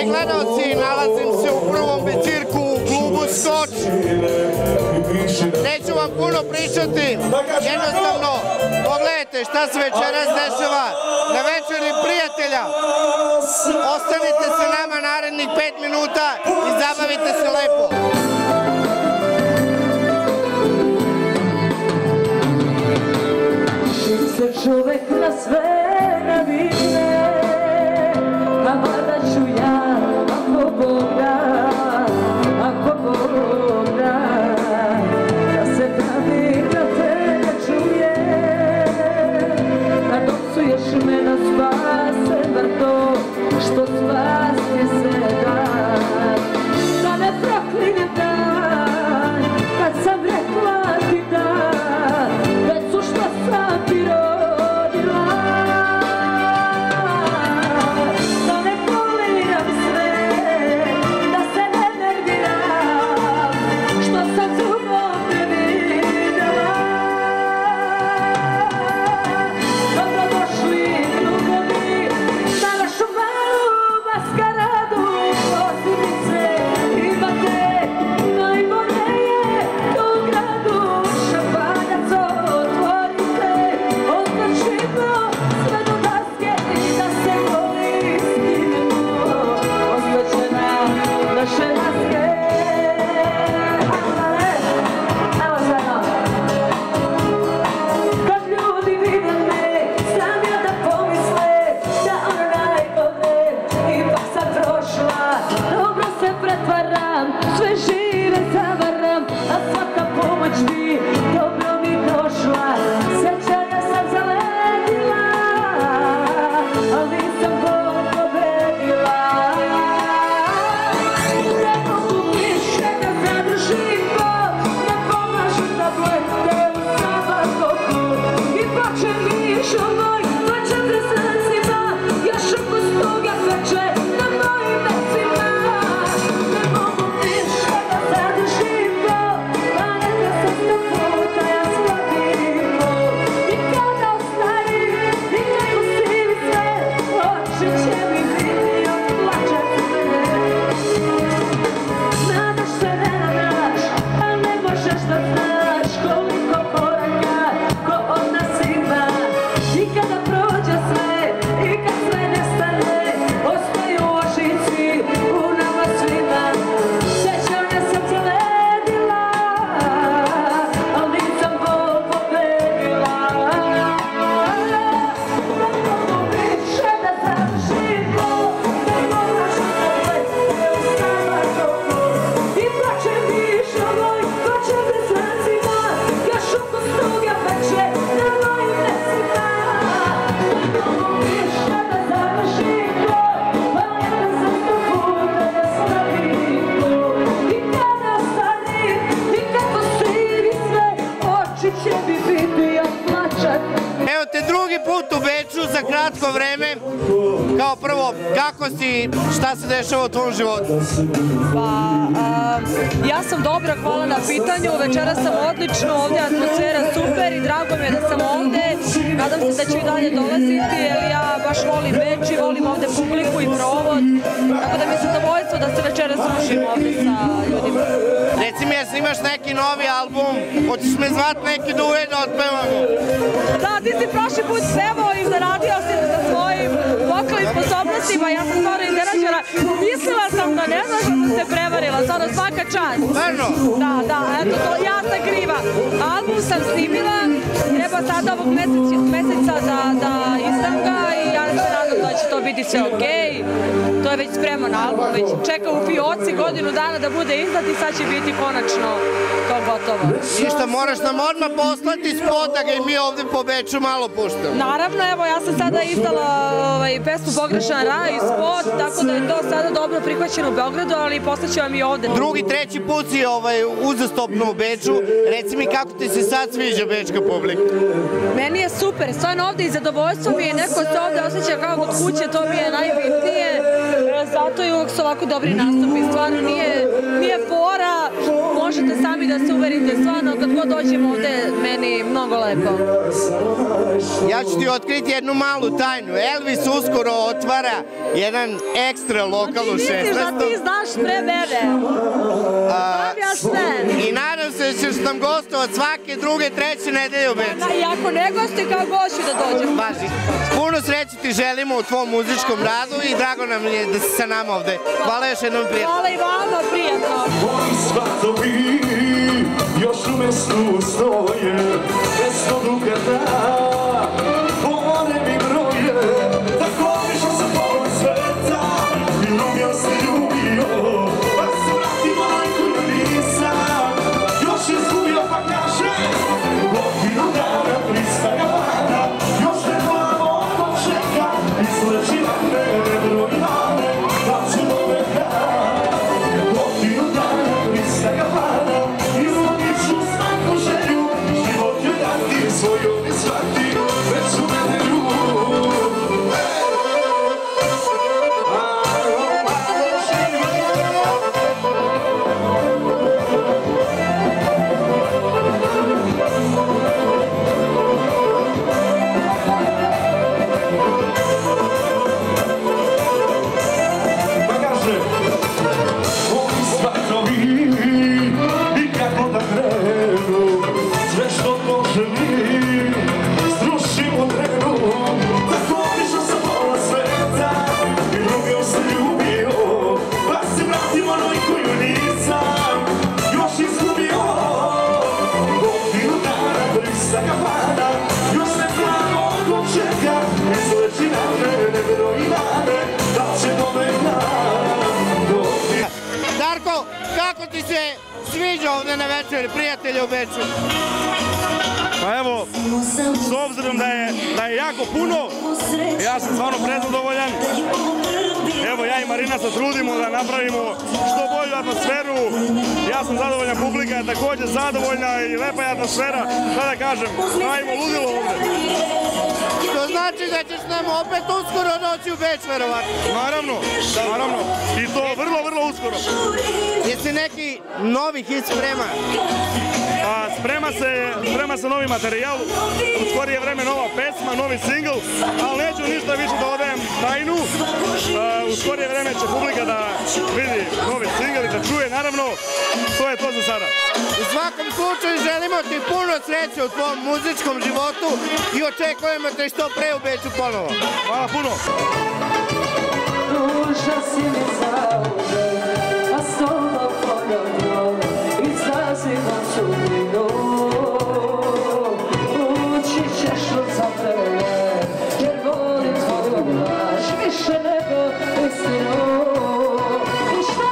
Poštovani gledalci, nalazim se u prvom večirku u klubu Skoč. Neću vam puno pričati, jednostavno pogledajte šta se večeras dešava na večeri prijatelja. Ostanite sa nama narednih pet minuta i zabavite se lepo. se čovek na sve Słyszysz? Evo te drugi put u Beču za kratko vreme. Kao prvo, kako si, šta se dešava u tvom životu? Pa, ja sam dobra, hvala na pitanju. Večera sam odlično, ovdje je atmosfera super i drago mi je da sam ovde. Nadam se da ću i dalje dolaziti, jer ja baš volim Beč i volim ovde publiku i provod. Tako da mi je zadovoljstvo da se večera družim ovde sa. Reci mi, jesi imaš neki novi album? Hoćeš me zvat neki duet da otpevamo? Da, ti si prošli put pevao i zaradio si sa svojim vokalnim sposobnostima, ja sam stvarno iznenađena. Mislila sam da ne znaš da sam se prevarila, stvarno svaka čast. Stvarno? Da, da, eto to, ja sam kriva. Album sam snimila, treba sada ovog meseca, da, da izdam ga da će to biti sve okej. To je već spreman album, već čeka u fioci godinu dana da bude izdat i sad će biti konačno to gotovo. Ništa, moraš nam odmah poslati spot da ga i mi ovde po Beču malo puštamo. Naravno, evo ja sam sada izdala ovaj, pesmu Pogrešan raj i spot, tako da je to sada dobro prihvaćeno u Beogradu, ali poslaću vam i ovde. Drugi, treći put si ovaj, uzastopno u Beču. Reci mi kako ti se sad sviđa bečka publika? Meni je super, stvarno ovde i zadovoljstvo mi je, neko se ovde osjeća kao kuće, to mi je najbitnije. zato i uvek su ovako dobri nastupi. Stvarno nije, nije fora, možete sami da se uverite. Stvarno, kad god dođemo ovde, meni mnogo lepo. Ja ću ti otkriti jednu malu tajnu. Elvis uskoro otvara jedan ekstra lokal u Misliš da 16. ti znaš pre mene? Znam ja sve. I nadam se da ćeš nam gostovat svake druge, treće nedelje u Beču. I ako ne gosti, kao gošću da dođem. Važi. Puno sreće ti želimo u tvom muzičkom radu i drago nam je da si sa nama ovde. Hvala još jednom prijatno. Hvala i vama, prijatno. Moji svatovi još u mestu stoje kako ti se sviđa ovde na večeri, prijatelji u Beču? Pa evo, s obzirom da je, da je jako puno, ja sam stvarno prezadovoljan. Evo, ja i Marina se trudimo da napravimo što bolju atmosferu. Ja sam zadovoljan, publika je takođe zadovoljna i lepa je atmosfera. Šta da kažem, pravimo ludilo ovde. To znači da ćeš nam opet uskoro doći u Beč, verovatno. Naravno, naravno. I to vrlo, vrlo uskoro. Jesi neki novi hit sprema? A, sprema se, sprema se novi materijal, u skorije vreme nova pesma, novi singl, ali neću ništa više da odajem tajnu. A, u skorije vreme će publika da vidi novi singl i da čuje, naravno, to je to za sada. U svakom slučaju želimo ti puno sreće u tvom muzičkom životu i očekujemo te što pre u Beču ponovo. Hvala puno. Duša si mi zauzet, a s tobom ponovno izazivam sudbinu. Ući ćeš od zaprele, jer volim tvoju laž više nego istinu. I šta?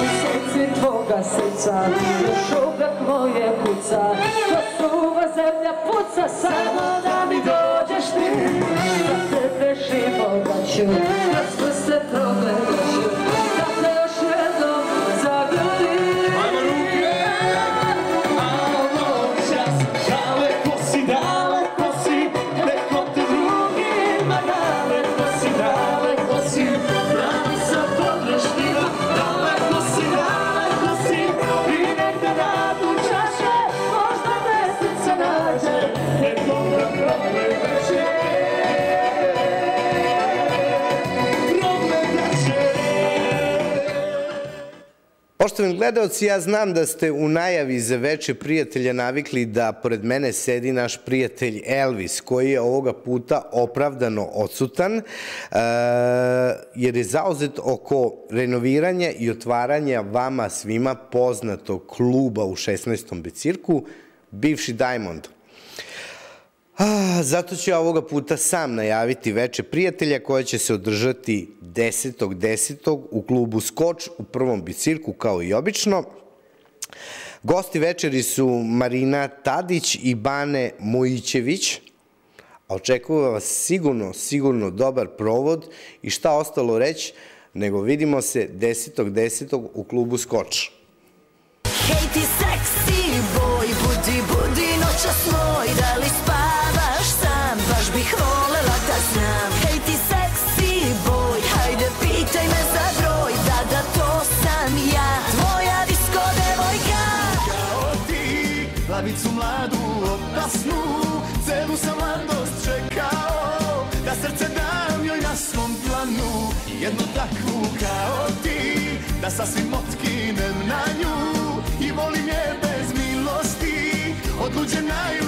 U srci tvoga srca još uvek moje kuca. Kad suva zemlja puca, samo Poštovani gledalci, ja znam da ste u najavi za veče prijatelja navikli da pored mene sedi naš prijatelj Elvis, koji je ovoga puta opravdano odsutan, e, jer je zauzet oko renoviranja i otvaranja vama svima poznatog kluba u 16. becirku, bivši Diamond. A, zato ću ja ovoga puta sam najaviti veče prijatelja koja će se održati 10.10. u klubu Skoč u prvom bicirku kao i obično. Gosti večeri su Marina Tadić i Bane Mojićević. Očekuje vas sigurno, sigurno dobar provod i šta ostalo reći, nego vidimo se 10.10. u klubu Skoč. Hej ti seksi boj, budi, budi noćas moj Da li spavaš opasnu Celu sam mladost čekao Da srce dam joj na svom planu. Jednu takvu kao ti Da sasvim otkinem na nju. I volim je bez milosti Od luđe naj